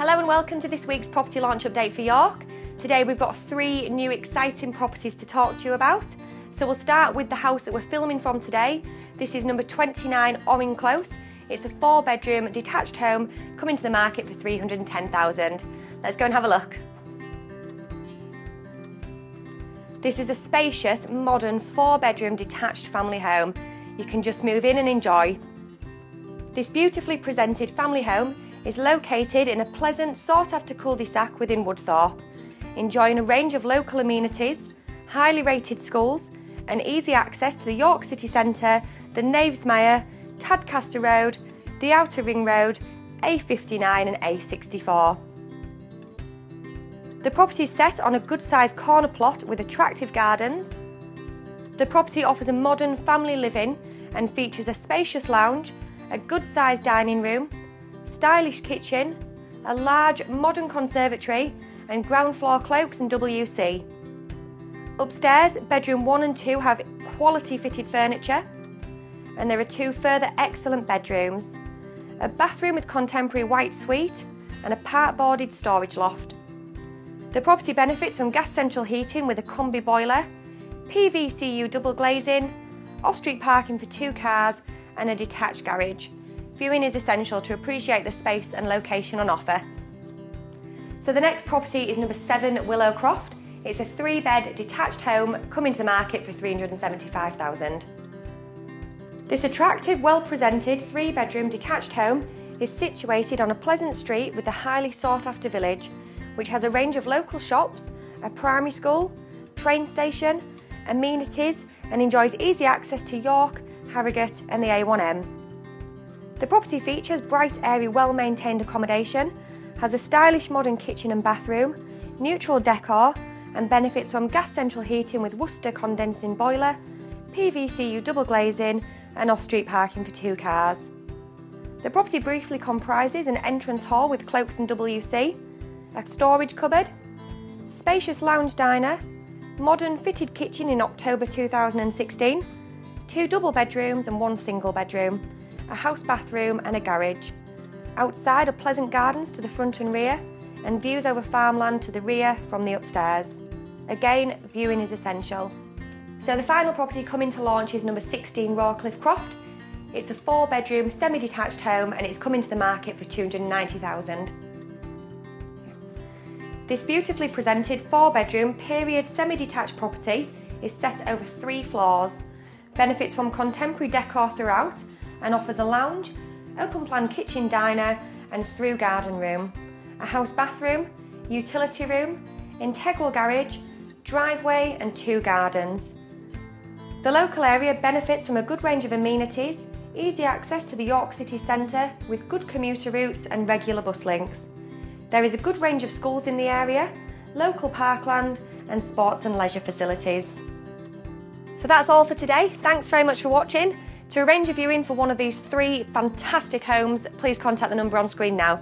Hello and welcome to this week's property launch update for York. Today we've got three new exciting properties to talk to you about. So we'll start with the house that we're filming from today. This is number 29 Orrin Close. It's a four bedroom detached home coming to the market for 310,000. Let's go and have a look. This is a spacious, modern four bedroom detached family home. You can just move in and enjoy. This beautifully presented family home is located in a pleasant, sought after cul de sac within Woodthorpe, enjoying a range of local amenities, highly rated schools, and easy access to the York City Centre, the Knavesmire, Tadcaster Road, the Outer Ring Road, A59 and A64. The property is set on a good sized corner plot with attractive gardens. The property offers a modern family living and features a spacious lounge, a good sized dining room, stylish kitchen, a large modern conservatory, and ground floor cloaks and WC. Upstairs, bedroom 1 and 2 have quality fitted furniture, and there are two further excellent bedrooms a bathroom with contemporary white suite, and a part boarded storage loft. The property benefits from gas central heating with a combi boiler, PVCU double glazing, off street parking for two cars, and a detached garage viewing is essential to appreciate the space and location on offer. So the next property is number 7 Willowcroft. It's a three bed detached home coming to the market for 375,000. This attractive, well presented three bedroom detached home is situated on a pleasant street with a highly sought after village, which has a range of local shops, a primary school, train station, amenities, and enjoys easy access to York, Harrogate, and the A1M. The property features bright, airy, well maintained accommodation, has a stylish modern kitchen and bathroom, neutral decor, and benefits from gas central heating with Worcester condensing boiler, PVCU double glazing, and off street parking for two cars. The property briefly comprises an entrance hall with cloaks and WC, a storage cupboard, spacious lounge diner, modern fitted kitchen in October 2016, two double bedrooms and one single bedroom, a house bathroom and a garage. Outside are pleasant gardens to the front and rear and views over farmland to the rear from the upstairs. Again, viewing is essential. So the final property coming to launch is number 16 Rawcliffe Croft. It's a four bedroom semi-detached home and it's coming to the market for 290,000. This beautifully presented four bedroom period semi-detached property is set over three floors, benefits from contemporary decor throughout and offers a lounge, open plan kitchen diner and through garden room, a house bathroom, utility room, integral garage, driveway and two gardens. The local area benefits from a good range of amenities, easy access to the York City Centre with good commuter routes and regular bus links. There is a good range of schools in the area, local parkland and sports and leisure facilities. So that's all for today. Thanks very much for watching. To arrange a viewing for one of these three fantastic homes, please contact the number on screen now.